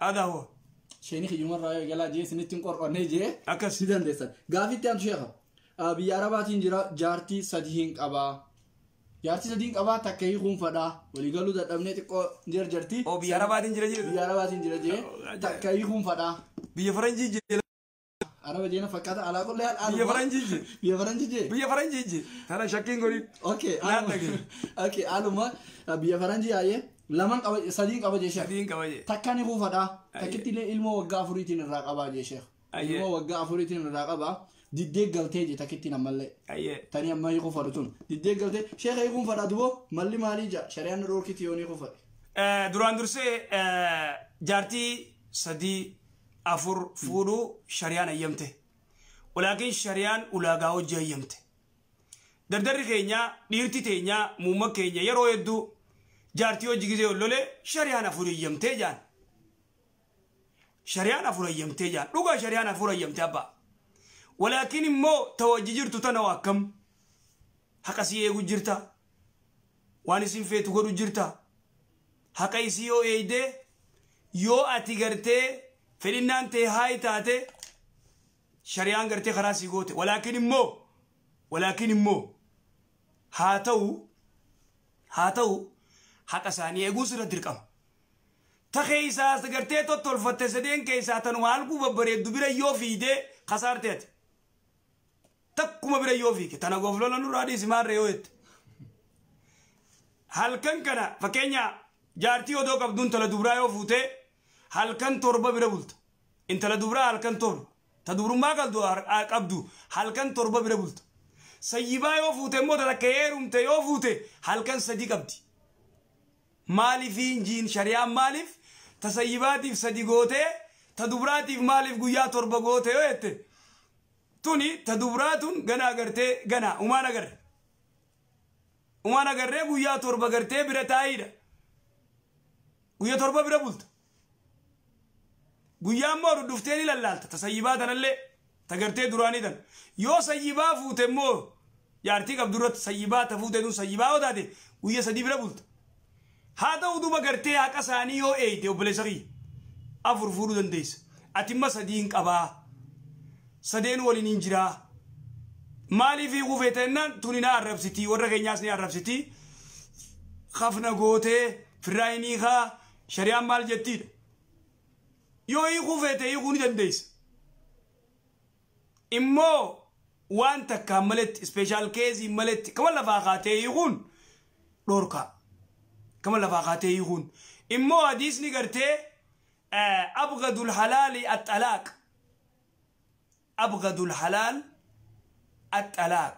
adaawo. Sheenii hiyyumarraa eegalaa jee isinitti hin qorqonnee jee. Akkas. Si dandeessan. Gaafitti aantu sheeka ah, biyya arabaatiin jira jaartii sadii hin qabaa. Jaartii sadii hin qabaa takka hiikuun fadhaa walii galuu dadhabnee xiqqoo jarjarti. Oo oh, biyya arabaatiin jira jee. Biyya arabaatiin jira jee takka hiikuun fadhaa. Biyya faranjii jira. أنا بدينا فكرت على كل حال بيا فرنجيجي بيا فرنجيجي بيا فرنجيجي أنا شاكين قريب أوكي أوكي ألو ما بيا فرنجي أيه laman qaba sadiin qaba jee sheekh sadiin qaba jee takkaan kuufadha takkitti illee ilmoo waggaa afuriitiin irraa qabaa jee sheekh ilmoo waggaa afuriitiin irraa qabaa diddeeggaltee jee takkitti nammallee tani amma hiikuu fadhu tun diddeeggaltee sheekha hiikuun fadha dubo malli maalii jaa shariyaan roorkitti yoon hiikuu fadhe duraan dursee jaartii sadii afur fudu shariyan ayyamte ulaakiin shariyaan ulaagaa hojii ayyamte dardarri keenyaa dhiirti teenyaa muumma keenya yeroo hedduu jaartii hojii gisee lolee shariyaan afur ayyamtee jaan shariyaan afur ayyamtee jaan dhugaa shariyaan afur ayyamtee abbaa walaakiin immoo tawajji jirtu tana akkam haqasii eegu jirta waan isin feetu godhu jirta haqa isii yoo ati gartee fedhinnaan ta'e haayii taate shari'aan gartee karaa sii goote walaakin immoo walaakin immoo haa ta'u haa ta'u haqa isaanii eeguus irra dirqama. Takhee isaas gartee tottolfatte sadeen keessaa tanuma halkuu babbareeddu bira yoo fiidee kasaarteeti. Takkuma bira yoo fiige tana goflola nurraa dhiisi maarree yoo jette. Halkan kana fakkeenya jaartii odoo qabduun tala dubiraa yoo fuutee halkan torba bira bulta intala dubraa halkan torba ta dubrummaa galdu qabdu halkan torba bira bulta sayyibaa yoo fuute immoo takka heerumte yoo fuute halkan sadi qabdi maaliifii injiin shari'aan maaliif ta sayyibaatiif sadi gootee ta dubraatiif maaliif guyyaa torba gootee yoo jette tuni ta dubraa tun gana agartee gana umaan agarre umaan agarree guyyaa torba guyyaan moo dhuftee ni lallaalta tasayyibaa tanallee tagartee duraanii tan yoo sayyibaa fuute immoo jaartii qabdurratti sayyibaa ta fuute tun sayyibaa yoo taate guyya sadii bira bulta haa ta'u duba gartee haqa isaanii yoo eeyite obboleessa kiyya afur fuudhuu dandeessa atimma sadiin qabaa sadeen waliin hin jiraa maaliif hiikuu feete jennaan tuni na arrabsitii warra keenyaas ni arrabsitii khafna gootee firraa hiniikaa shari'aan maal jettiidha yoo kuufeete hiikuu ni dandeessa. Immoo waan takkaan maletti ispeeshaal keezii maletti kama lafaa kaatee hiikuun dhorkaa. Kama lafaa kaatee hiikuun. Immoo hadiisni gartee eh, abgadul halaali attalaaq. أبغض الحلال الطلاق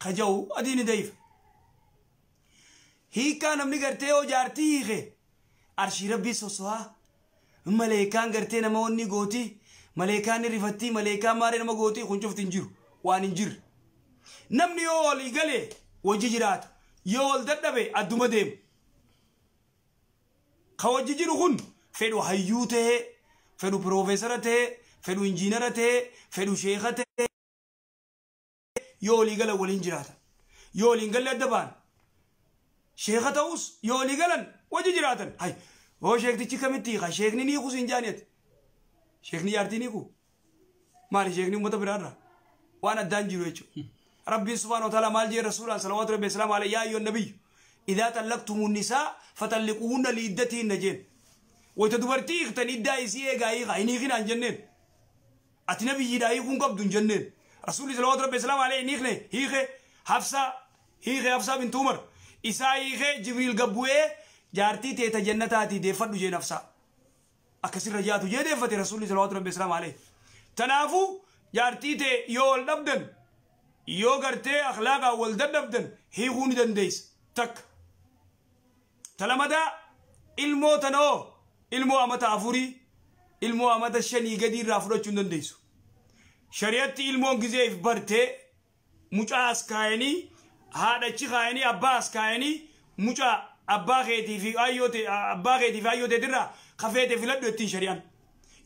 خجو أديني ديف هي كان من قرتي وجارتي هي أرشي ربي سوسوا maleekaan gartee nama wanni gooti maleekaan rifattii maleekaan maaree nama gooti kun cufti hin jiru waan hin jirre namni yoo walii galee wajji jiraata yoo wal dadhabe adduma deemu ka wajji jiru kun fedhu hayyuu ta'ee fedhu piroofeesara ta'ee fedhu injiinara ta'ee fedhu sheeka ta'ee yoo walii galan waliin jiraata yoo waliin galle adda ba'an sheeka ta'us yoo walii galan wajji jiraatan. هو شيخ تيجي كم تيجا شيخني نيو كوسين جانيت شيخني يارتي نيو مالي شيخني مدة برا را وانا دانجرو يجوا ربي سبحانه وتعالى مال جير رسول الله صلى الله عليه وسلم على يا أيها النبي إذا تلقتم النساء فتلقوهن لعدتهن جن وتدبرتي اختن إدا إزي إيغا إيغا إني غين عن جنن أتنبي جدا إيغون قبض جنن رسول الله صلى الله عليه وسلم عليه إني غين حفصة إيغي حفصة بنت عمر جبريل قبوه جارتي تيتا جنتاتي ديفت جي نفسا أكسر رجاتو جي ديفت رسول الله صلى الله عليه وسلم عليه تنافو جارتي تي يول نبدن يو غرتي أخلاقا ولدن نبدن هيغوني دن ديس تك تلمدا ilmoo tanoo ilmoo amata afurii ilmoo amata shanii gadi irraa fudhachuu hin dandeessu shari'atti ilmoon gizeef bartee mucaa as kaayanii haadhachi kaayanii abbaa as kaayanii mucaa abbaa keetii fi abbaa keetii fi ayyoo teetirraa kafeete filadhu ittiin shari'an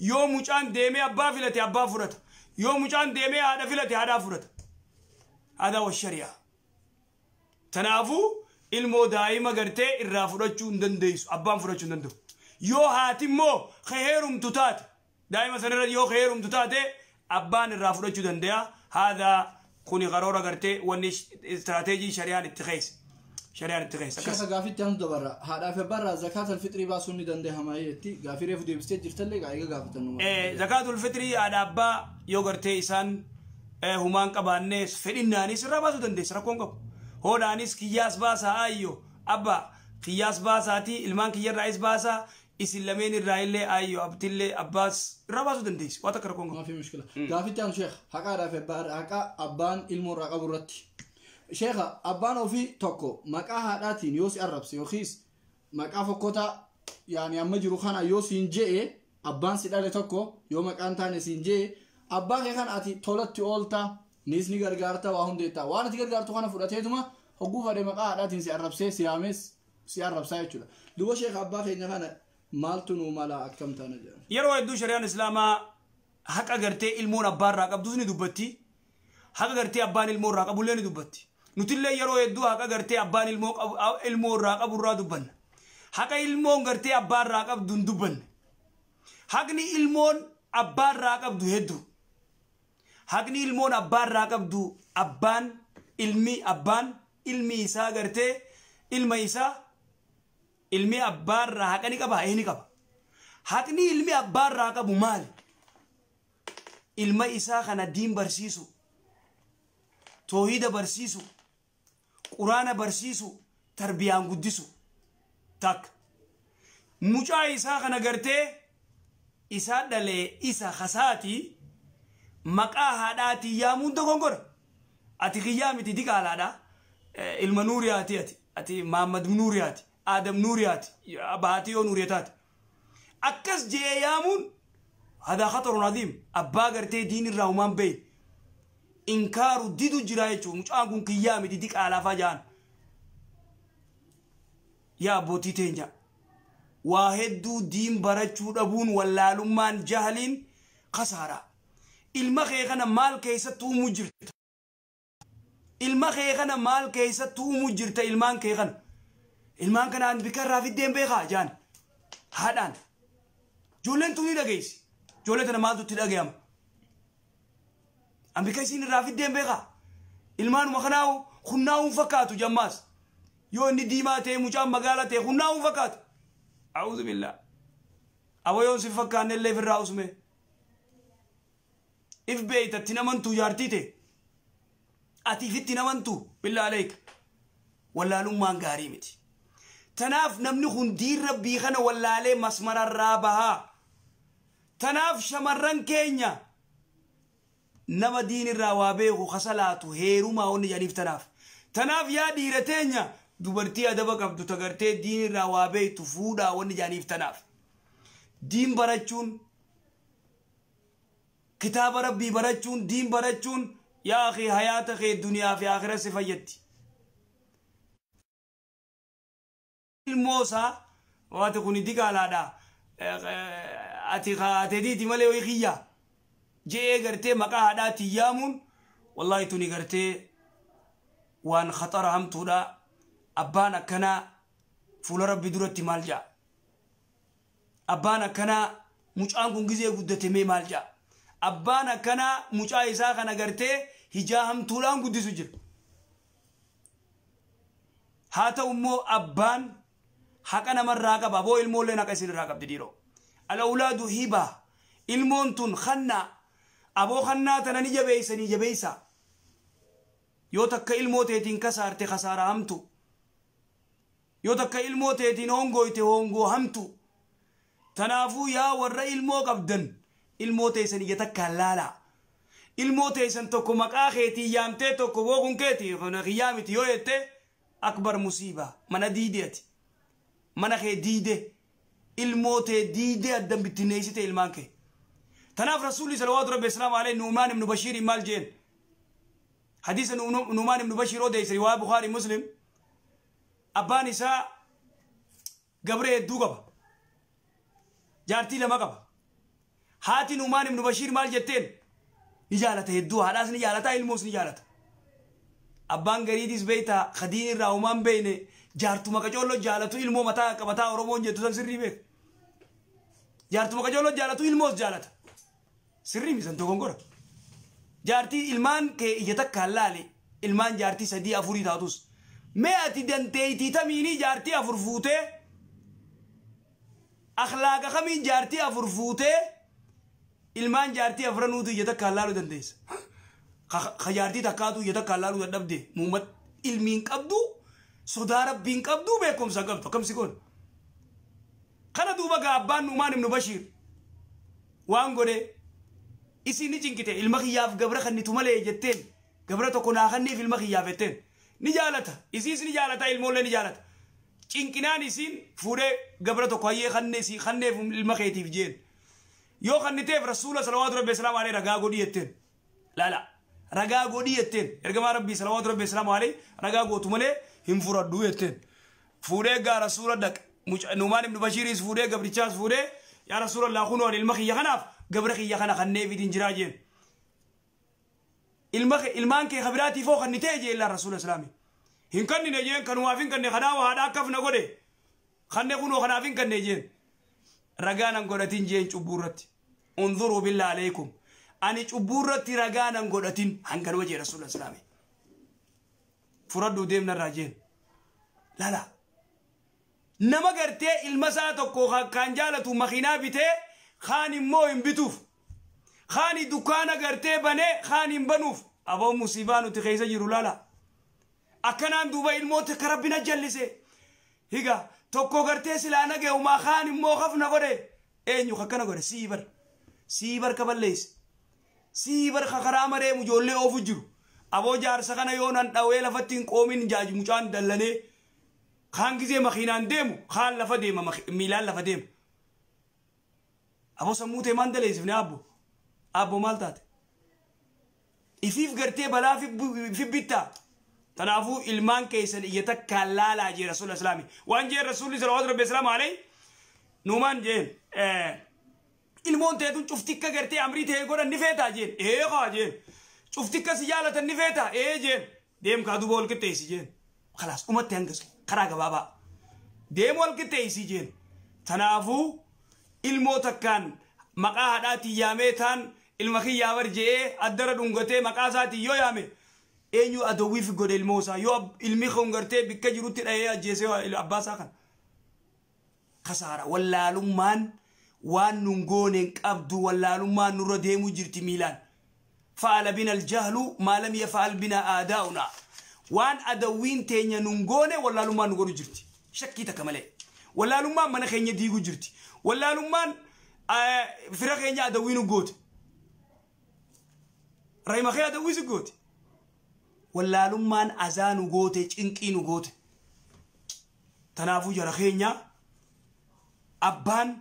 yoo mucaan deemee abbaa filate abbaa fudhata yoo mucaan deemee haadha filate haadhaa fudhata haadhaa washari'aa tanaafuu ilmoo daa'ima gartee irraa fudhachuu hin dandeessu abbaan fudhachuu hin danda'u yoo haatimmoo heerumtu taate daa'ima sanarra yoo heerumtu taate abbaan irraa fudhachuu danda'a haadhaa kuni qaroora gartee wanni istiraateejii shari'aan itti keessa. شريان تغيس شيخ قافي تهم دبرة هذا في برا زكاة الفطر باسو ندن ده ما يتي غافي ريف دي بستي جرتلي غايغا قافي تنو ايه زكاة الفطر هذا ابا يوغرتي سان ايه همان قبانيس فدينانيس رباسو سر كونك هو دانيس كياس باسا ايو ابا كياس باساتي المان كيا رايس باسا اسلامين الرايلة ايو ابتلة عباس رباسو دنديس واتك ركونغو ما في مشكلة غافي تهم شيخ هكذا في بار هكذا ابان علم الرقب الرتي sheekha abbaan ofii tokko maqaa haadhaatiin yoo si arrabse yookiis maqaa fokkota yaani amma jiru kana yoo siin je'e abbaan si dhale tokko yoo maqaan taane siin je'e abbaa kee kan ati tolatti oolta niis ni gargaarta waa hundeetta waan ati gargaartu kana fudhateetuma hogguu fadhe maqaa haadhaatiin si arrabsee si yaames si arrabsaa jechuudha duuba sheekha abbaa keenya kana maaltu nuu mala akkam taana jedha yeroo hedduu shari'aan islaamaa haqa gartee ilmoon abbaa irraa qabdus ni dubbatti haqa gartee abbaan ilmoo irraa qabullee ni dubbatti nutillee yeroo hedduu haqa gartee abbaan ilmoo irraa qabu irraa dubbanna haqa ilmoon gartee abbaa irraa qabdu hin dubbanne haqni ilmoon abbaa irraa qabdu hedduu haqni ilmoon abbaa irraa qabdu abbaan ilmi abbaan ilmi isaa gartee ilma isaa ilmi abbaa irraa haqa ni qaba ni qaba haqni ilmi abbaa irraa qabu maali ilma isaa kana diin barsiisu toohida barsiisu quraana barsiisu tarbiyaan guddisu takka mucaa isaa kana gartee isaa dhalee isa hasaati maqaa haadhaatii yaamuun dogongodha ati kiyyaa miti diqaalaadha ilma nuuriyaati ati ati maammad nuuriyaati aadam nuuriyaati baatiyoo nuuriyataati akkas jee yaamuun hadaa khatarun adiim abbaa gartee diinirraa humaan beeyi inkaaru didu jira jechuun mucaan kun kiyyaa miti diqaa lafa jaan yaa abbootii teenya waa hedduu diin barachuu dhabuun wallaalummaan jahaliin kasaaraa ilma kee kana maal keessatti uumuu jirta ilma kee kana maal keessatti uumuu jirta ilmaan kee kana ilmaan kanaan bikarraa fiddeen beekaa jaan haadhaan ijoolleen tuni dhageessi ijoollee tana maaltu itti dhageyama Ambikaa isin irraa fiddeen beekaa? Ilmaanuma kanaa'u hunnaa'uun fakkaatu jammaas. Yoo inni diimaa ta'e mucaan magaala ta'e hunnaa'uun fakkaatu. Awuuzu billaa. Abayoon si fakkaanne illee firraa usme. If beeyta itti namantuu jaartii ta'e. Atiif itti namantuu billaa aleeka. Wallaalummaan gaarii miti. Tanaaf namni hundiin rabbii kana wallaalee masmararraa bahaa. Tanaaf shamarran keenya. nama diin irraa waa beeku kasalaatu heerumaa onni jedhaniif tanaaf tanaaf yaa dhiirateenya dubartii adaba qabdu tagartee diin irraa waa beektu fuudhaa onni jedhaniif tanaaf diin barachuun kitaaba rabbii barachuun diin barachuun yaa akhi hayaata kee duniyaa fi akhira si fayyatti ilmoo isaa waati kun digaalaadha ati kaatetiiti malee hoy kiyyaa جاء قرتي مقا هدات يامون والله توني قرتي وان خطر هم تودا أبانا كنا فول ربي درتي مالجا أبانا كنا mucaan kun gizee guddatemee maal jaa abbaan akkanaa mucaa isaa kana gartee hijaa hamtuudhaan guddisu jira haa ta'u immoo abbaan haqa namarraa qaba boo ilmoolleen haqa isinirraa qabdi dhiiroo alawlaadu hibaa ilmoon tun khannaa aboo khannaa tanani jabeeysanii jabeeysa yoo takka ilmoo teetiin kasaarte kasaaraa hamtu yoo takka ilmoo teetiin hongoyte hongoo hamtu tanaafuu yaa warra ilmoo qabdan ilmoo teeysan ija takkaan laalaa ilmoo teeysan tokko maqaa keetii yaamtee tokko bookuun keetii qiyyaamiti yoo jette akbar musiibaa mana diidee ati mana kee diide ilmoo tee diidee addan bittinneessite ilmaan kee تناف رسول الله صلوات ربي السلام عليه نومان بن بشير مال جين حديث نومان بن بشير وديس رواية بخاري مسلم أبان إساء قبره الدوغبة جارتي لما قبا هاتي نومان بن بشير مال جتين نجالته الدو حلاس نجالته الموس نجالته أبان قريديس بيتا خدين راومان بينه جارتو qacoollo jaalatu ilmoo mataa qabataa oromoon jettu سنسر ريبك جارتو jaartuma qacoollo jaalatu ilmoos jaalata sirrii misan dogongora jaartii ilmaan kee ija takka hallaale ilmaan jaartii sadii afurii taatus mee ati danteeytii tamiinii jaartii afur fuutee akhlaaqa kamiin jaartii afur fuutee ilmaan jaartii afranuutu ija takka hallaaluu dandeessa ka jaartii takkaatu ija takka hallaaluu dadhabde muumat ilmiin qabdu sodaa rabbiin qabdu beekumsa qabdu akkamsi kun kana duuba gaa abbaan numaan ibnu bashiir waan godhe isini cinkite ilma kiyyaaf gabra kannitu malee jetteen gabra tokko naa kanniif ilma kiyyaafetteen ni jaalata isiis ni jaalata ilmoollee ni jaalata cinqinaan isiin fuudhee gabra tokko hayyee kanneesi kanneef ilma keetiif jeen yoo kanniteef rasuula salawaatu rabbi islaam alee ragaa godhi jetteen laala ragaa godhi jetteen ergamaa rabbii salawaatu rabbi islaam alee ragaa gootu malee hin furadhu jetteen fuudhee gaa rasuula dhaq numaan ibnu bashiiriis fuudhee gabrichaas fuudhee yaa rasuula laa kunoo ilma kiyya kanaaf قبر خيا خنا خنيفي دين جراجين المخ المان كي خبراتي فوق النتيجة إلا الرسول الإسلامي هن كان نجين كانوا وافين كان خنا وهذا كف نقوله خنا كونوا خنا فين كان نجين رجانا قرتين جين تبورت انظروا بالله عليكم أني تبورت رجانا قرتين هن كان وجه الرسول الإسلامي فردوا ديمنا الراجين لا لا نما قرتي المسات كوخا كان جالتو مخينا بتي خان مو ان بتوف خان دكان غرتي بني خان بنوف ابو مصيبان تخيز جرولالا اكنان دوبا الموت كربنا جلسه هيغا توكو غرتي سلانغه وما خان مو خفنا غدي اينو خكنا غدي سيبر سيبر كبليس siibar kakaraa maree mujoollee oofu jiru aboo jaarsa kana yoo nan dhawee lafatti hin qoomin jaaj mucaan dallanee kaan gizee makiinaan deemu kaan lafa deema miilaan lafa deema Aboo sammuu ta'e maal daleessifne abbo? Abbo maal taate? Ifiif gartee balaa fibbittaa? Tanaafuu ilmaan keessan iyya takkaan laalaa jee rasuulli islaamii. Waan jee rasuulli salawaatu rabbi islaamaa alee nuumaan jeen ilmoon ta'e tun cuftikka gartee amrii ta'e godhan ni feetaa jeen eeqaa jeen cuftikka si jaalatan ni feetaa ee jeen deemkaa duuba ol qixxeessi jeen khalaas umatti hangas karaa gabaabaa deemu ol qixxeessi jeen tanaafuu. ilmoo takkaan maqaa hadhaati yaamee taan ilma kiyyaa warje'ee addara dhungotee maqaa isaati yoo yaame eenyu adowwiif godhe ilmoo isaa yoo ilmi kun gartee bikka jirutti dhahee ajjeesee abbaa isaa kana. Kasaara wallaalummaan waan nun gooneen qabdu wallaalummaan nurra deemuu jirti miilaan. Fa'ala bina aljahlu maalam yafa'al bina aadaa'una. Waan adawwiin teenya nun goone wallaalummaan nu godhu jirti. Shakkii takka malee. ولا لومان من خيني ديغو جرتي ولا لومان ا فرا خيني ادا وينو غوت راي ما خيا دا ويزو غوت ولا لومان ازانو غوت چنقينو غوت تنافو جرا خيني ابان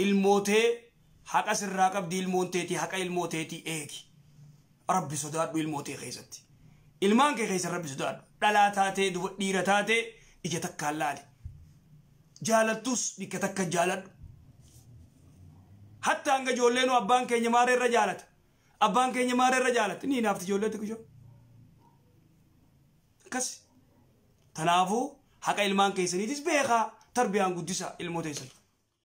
الموتي حق سر راقب ديل مونتيتي حق الموتيتي ايك ربي سودار ديل موتي خيزتي المان كي خيز ربي سودار دلاتاتي دو ديرتاتي اجتك كالالي jaalattus dhikka takka jaaladhu. Hatta hanga ijoollee nu abbaan keenya maareerra jaalata. Abbaan keenya maareerra jaalata. Ni naafti ijoollee xiqqoo. Akkas. Kanaafuu haqa ilmaan keessaniitis beekaa tarbiyaan guddisaa ilmoota isaanii.